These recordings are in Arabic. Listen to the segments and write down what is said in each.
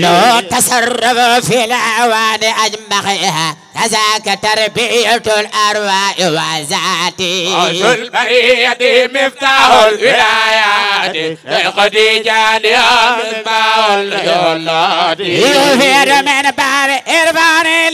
لو تصرف في الأعوان أجمعها كذاك تربية الأرواح وذاتي. عرش البرية مفتاح الولايات لخديجة لها مصباح الليلات يغفر من له مراد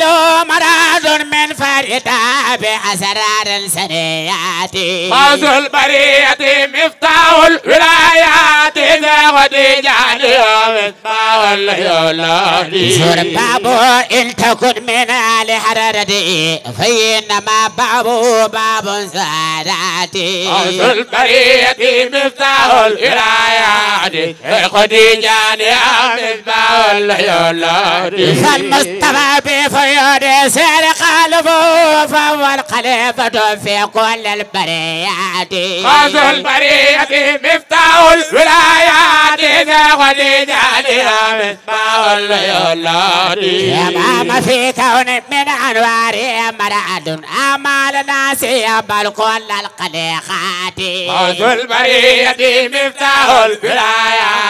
فريتا بأسرار سنياتي عرش البرية مفتاح الولايات لخديجة لها مصباح الليلات زر بابه إن تكن من آل حررتي فإنما بابه باب ساداتي عرش البرية مفتاح الولايات لخديجة لها مصباح الليلات فالمصطفى بفيود سير قلبه فهو الخليفة في كل البريات خاص البرية مفتاح الولايات إذا خديجة لها مصباح الليلات يمام في كون من أنوار مراد أمال الناس بل كل القليقات خاص البرية مفتاح الولايات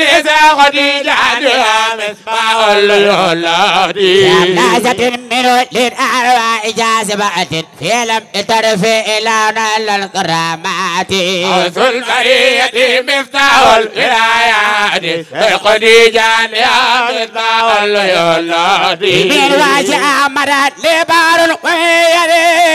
إذا خديجة لها مصباح الليلات جنازة من للأرواح جاذبة في لم ترفع إلى نال الكرامات خاص البرية مفتاح الولايات. خديجة لها مصباح الليلات من وجه مرض لبار وهي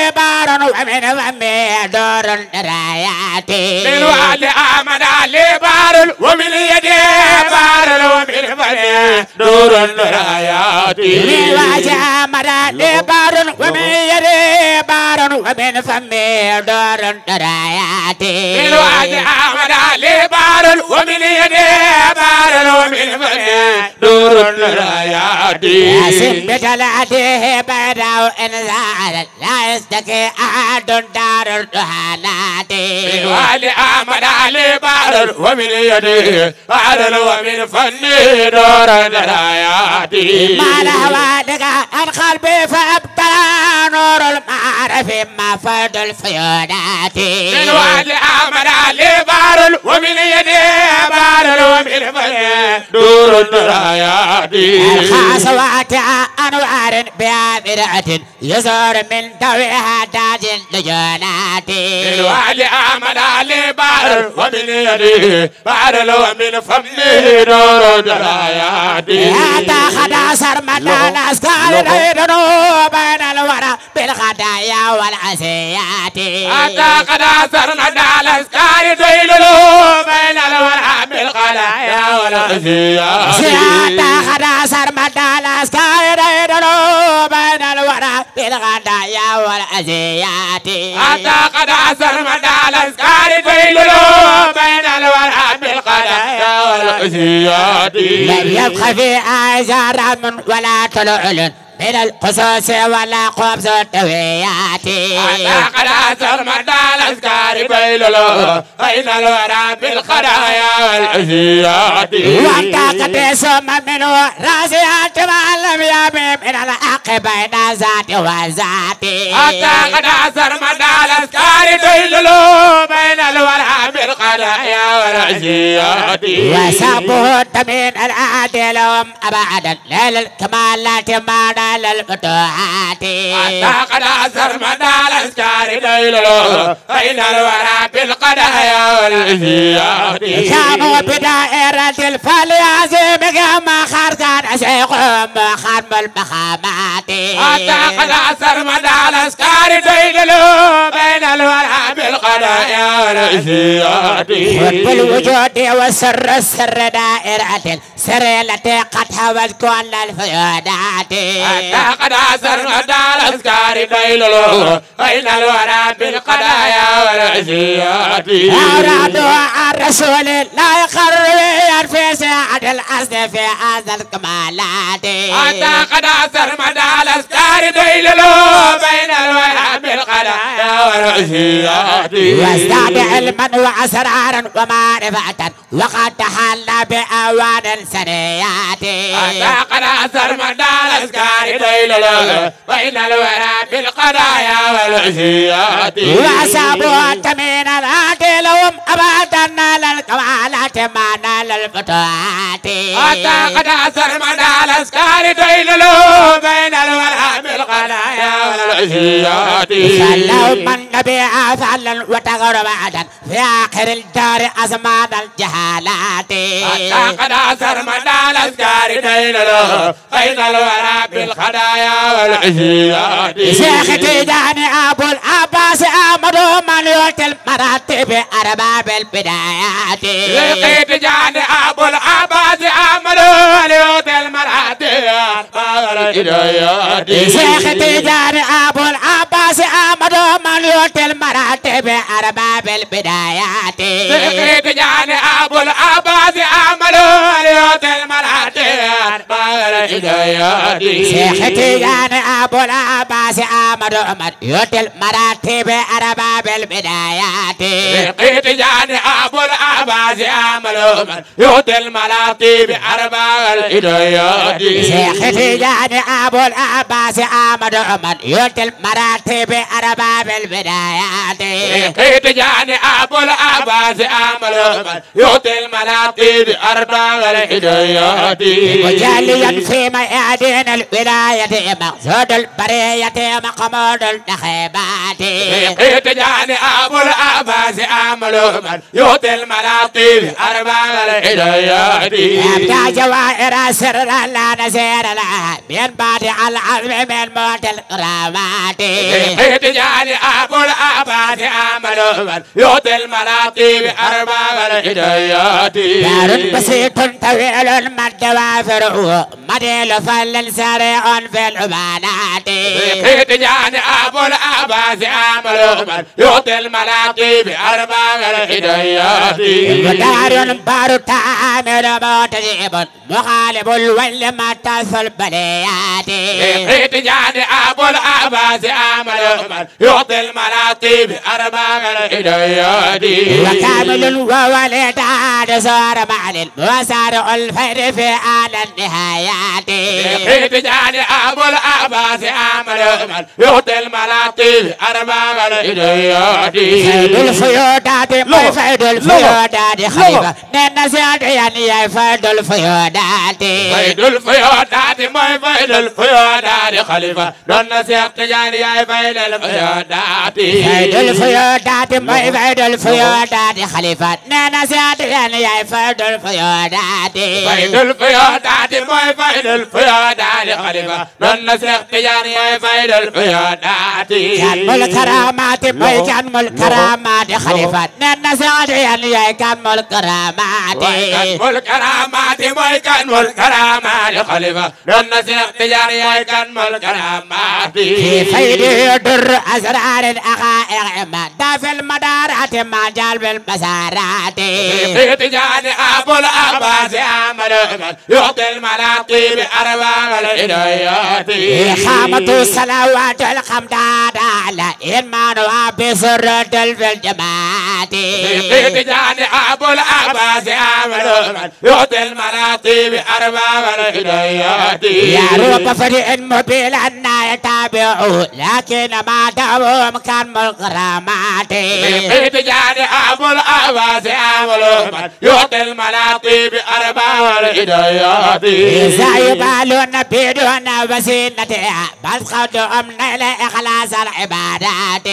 لبار ومن فمي دور الرايات. من وعد آمن علي بار ومن يدي بار ومن فني نور الرايات من وجه مرض لبار ومن يدي بار ومن فمي دور الرايات من وعد آمن علي بار ومن يدي ومن فني نور الرايات ياسم بجلاله إن زعل لا يستكي أحد دار الدهانات من وعد آمن علي بار ومن يدي بار ومن فني نور الرايات ما لهوالك عن قلبي فابتلى نور المعارف ما فد الفيونات من وعد آمن علي بار ومن يدي بار ومن فني نور الرايات الخاص واتع أنوار برعة يزور من دويها تاج من وعد آمن علي بار ومن يدي بار ومن فني نور الرايات يا تاخد سرمدا نسكال ديدنو بين الورى بالخدايا والعسيات أسرنا دال أسكار ديللو بين الورى بالقلايا والأزياء سياتا خدا سرمدا نسكال ديدنو بين الورى بالخدايا والعسيات حتى قد أسرنا دال أسكار ديللو بين الورى بالقلايا والأزياء لم يبق في آزار من ولا طلول من القصص التويات. حتى قد أسرنا دال أسكار ديللو بين الورى بالقلايا والأزياء وانت قد سم منه راسيات ما لم يبي من الحق بين ذات وذات. حتى قد أسر مدى الأسكار ديللو بين الورى بالقلايا والعشيات وسبه التمين العادل هم أبعدا للكمالات ما للفتوحات حتى قد أسر مدى الأسكار ديللو بين الورى بالقلايا والعشيات كانوا بدائرة الفليازم كما خرجان شيخهم خرم المخامات. حتى قد أسر مدى الأسكار ديللو بين الورى بالقلايا والعشيات حب الوجود والسر السر دائرة السر التي قد حوت كل الفيودات حتى قد أسر مدى الأسكار ديللو بين الورى بالقلايا والعشيات أورادوا الرسول لا يقرر سعة الأصل في هذا الكمالات. حتى قد أثر مدى الأسكار ديللو بين الورى بالقضايا والعشيات وازداد علما واسرارا ومعرفة وقد تحلى بأوان السنيات. حتى قد أثر مدى الأسكار ديللو بين الورى بالقضايا والعشيات وأصابوا التمين الآتي لهم أبدا نال الكمالات ما نال الفتوات حتى قد أثر مدى الأسكار ديللو بين الورى بالقضايا والعشيات صلوا من نبي فعلا وتغربادا في آخر الدار أزمان الجهالات. حتى قد أثر مدى الأسكار ديللو بين الورى بالخدايا والعشيات شيخ تيجاني أبو العباس أحمد من يؤتي المراتب أرباب البدايات لقيت جاني ابو العباس عمرو ليوت المراتب الهدايات شيخ تيجاني أبو العباس أحمد من يؤتي المراتب أرباب البدايات لقيت جاني ابو العباس عمرو ليوت المراتب الهدايات شيخ تيجاني أبو العباس أحمد من يؤتي المراتب أرباب البدايات لقيت جاني ابو العباس عمرو يوت المراتب اربع الهدايات شيخ تيجاني أبو العباس أحمد من يؤتي المراتب أرباب البدايات لقيت جاني ابو العباس عمرو يوت المراتب أربع الهدايات وجاليا في ميادين الولاية مقصود البرية مقمود النخبات لقيت جاني ابو العباس عمرو يوت المراتب أربع الهدايات يبدأ جوائر سر لا نسير لها. من بعد العزم من موت الكرامات لقيت العباس عمرو يوت المراتب أربع الهدايات دار بسيط طويل مد وافره مديل فل سريع في العبانات لقيت جاني أبو العباس عمرو يوت المراتب أربع الهدايات ودار بار تعامل متجيب مغالب الول ما تصل بليات لقيت جاني أبو العباس عمرو يوت المراتب أربع الهدايات وكامل وولدان صار معلن وسار الفير في آل النهايات لقيت جاني ابو العباس عمرو يوت المراتب أربع الهدايات فيد الفيودات ما فيد الفيودات خليفة ننسى يعني فيد الفيودات فيد الفيودات ما فيد الفيودات خليفة تجاني يا فيد الفيودات الفيودات ما فيد الفيودات خليفة ننسى يعني يا فيد الفيودات فيد الفيودات ما فيد الفيودات خليفة دون نسيق تجاني يا فيد الفيودات كان الكرامات ما كان الكرامات. خليفة ننسى يعني يا كان الكرامات. ويكن الكرامات ويكن الكرامات. خليفة دون نسيق تجاني يا كن الكرامات. فيد يدر أسرار الأغائر؟ ما دافع المدارات ما جال بالمسارات في تجاني ابو العباس عمرو يعطي المناقب أربع الهدايات خامة الصلوات الخمدان على إيمان وبسر في الجماعات في تجاني ابو العباس عمرو يعطي المناقب أربع الهدايات يا روب فريق مبيلا يتابعوا لكن ما دعوهم كان الكرامات في تجاني أبو العباس عمرو يعطي المناقب أربع الهدايات. إذا يبالون بدون وسيلة بس خدهم نيل إخلاص العبادات.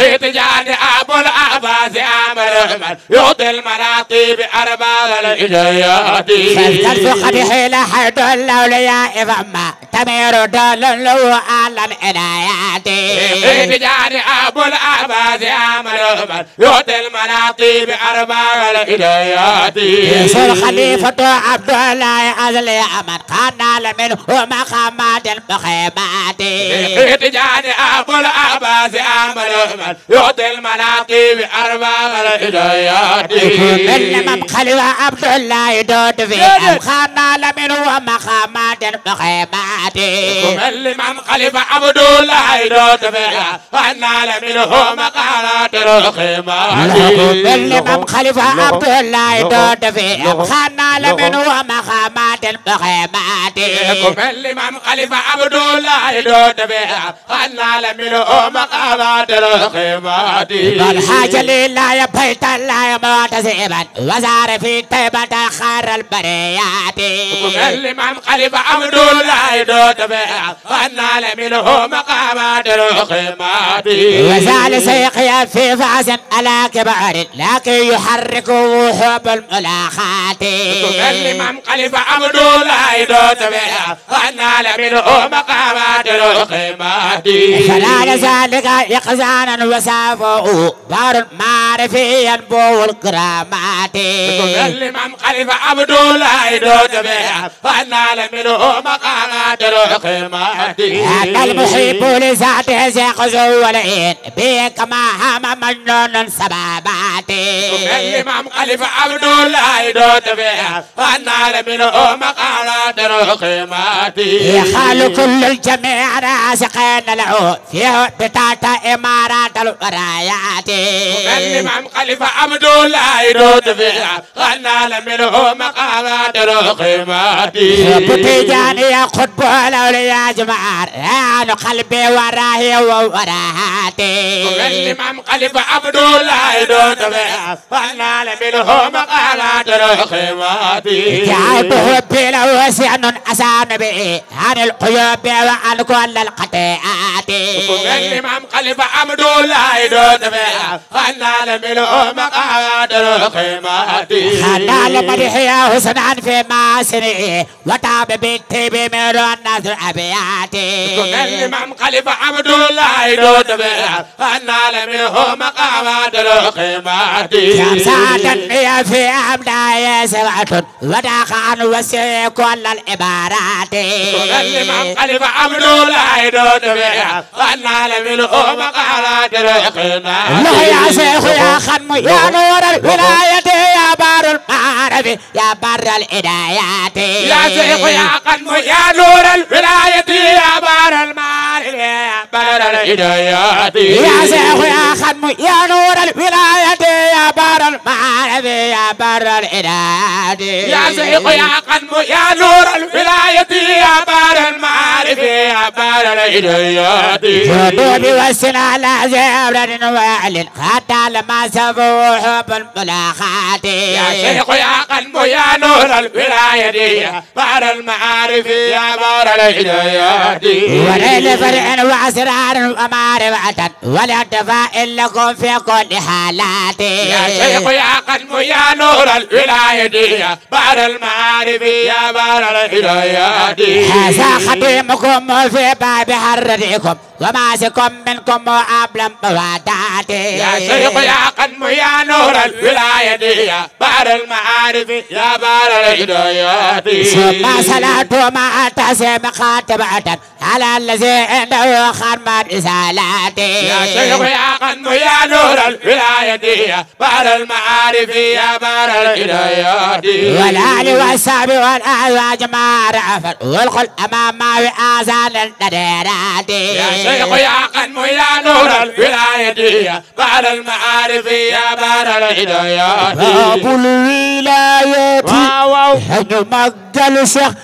في تجاني أبو العباس عمرو يعطي المناقب أربع الهدايات. فالكلب قد حيل حيد الأولياء فما تمير دول له على العنايات تجاني أبو العباس يا ملومر يؤتي المناطيب أربع الهدايات. يسر خليفة عبد الله أزلي أمن قال منه مقامات المخيمات. تجاني أبو العباس يا ملومر يؤتي المناطيب أربع الهدايات. من مقخل عبد الله دود في أم قال منه مقامات المخيمات. كم الامام خليفه عبد الله دوت بها وأنا منه مقالات الخيمات الإمام خليفة عبد الله دود في أم قال منه مقامات المخيمات كم الامام خليفه عبد الله دوت بها وأنا منه مقالات الخيمات والحاج لله يا بيت الله معتزبا وزار في طيبة خير البريات كم الامام خليفه عبد الله دوت بها وأنا منه مقامات الخيمات وزال سيقيا في فاس على كبار لكن يحرك حب الملاخات الإمام خليفة عبد الله دوت بها وأنا منه مقامات الخيمات فلا ذلك يقزانا وسافه بار معرفي ينبو الكرامات. الإمام خليفة عبد الله دوت بها وأنا منه مقامات الخيمات المحب لذاته سيقظ ولئن بك ما هم مجنون سبابات الإمام خليفة عبد الله دوت بها وأنا منه مقامات الخيمات يخال كل الجميع راسقين له. فيه بتاتا إمارات الورايات الإمام خليفة عبد الله دوت بها وأنا منه مقامات الخيمات بتجاني قطب الأولياء جمعار عن قلبي وراه ووراهاتي الإمام خليفة عبد الله بها وأنا منه مقامات الخيمات جعلته بلا وسع أسان به عن القيوب وعن كل القطيعات. الإمام خليفة عبد الله بها وأنا منه مقامات الخيمات خلى المدح يا حسنا في ماسنه وتاب بالتيب من الناس أبياتي الإمام خليفة عبد الله دوت بها وأنا منه مقامات الخيمات شمسات هي في أمداي سبعة وداق عن وسع كل العبارات الإمام خليفة عبد الله دوت بها وأنا منه مقامات الخيمات الله يا شيخ يا خم يا نور الولاية يا بار المعارف يا بر الهدايات. يا شيخ يا قدم يا نور الولاية يا بار المعارف يا بار الهدايات. يا شيخ يا خم يا نور الولاية يا بار المعارف يا بر الهدايات. يا شيخ يا قدم يا نور الولاية يا بار المعارف يا بار الهدايات. جدود والسنة على زبر وعلن حتى لما سبوا حب الملاخات يا شيخ يا قدم يا نور الولاية يا بار المعارف يا بار الهدايات وليل فرع وأسرار ومعرفة ولا تفاءل لكم في كل حالات. يا شيخ يا قدم يا نور الولاية يا بار المعارف يا بار الهدايات هذا خديمكم في باب حرركم وماسكم منكم أبلم بوادات يا شيخ يا قدم يا نور الولاية يا بار المعارف يا بار الهدايات. ثم صلاة ما تسم خاتمة على الذي عنده خرم الرسالات يا شيخ يا قدم يا نور الولاية يا بار المعارف يا بار الهدايات. والآل والصحب والأزواج ما رأفت والخل أمام وآذان النديرات يا شيخ يا قدم يا نور الولاية يا بار المعارف يا بار الهدايات. wilaayati. waaw waaw xëj mag jàll Cheikh